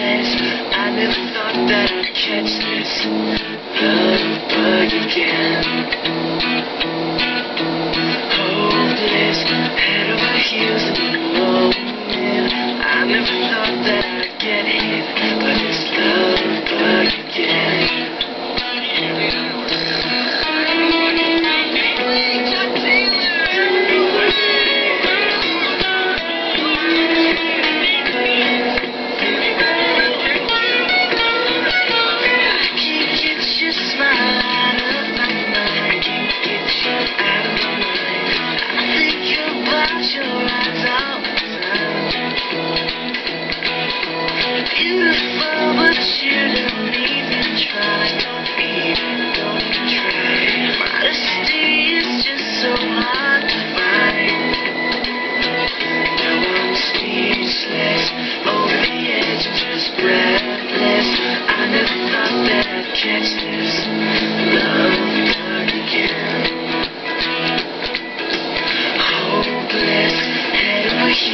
this I never thought that I'd catch this Blood bug again.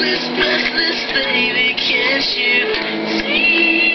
Restless, restless, baby, can't you see?